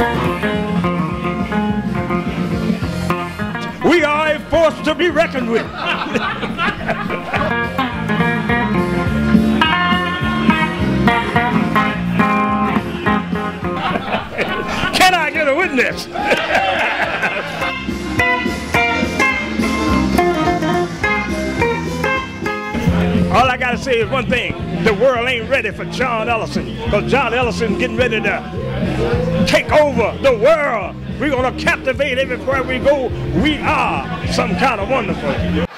We are a force to be reckoned with. Can I get a witness? All I gotta say is one thing: the world ain't ready for John Ellison, because John Ellison getting ready to take over the world. We're gonna captivate everywhere we go. We are some kind of wonderful.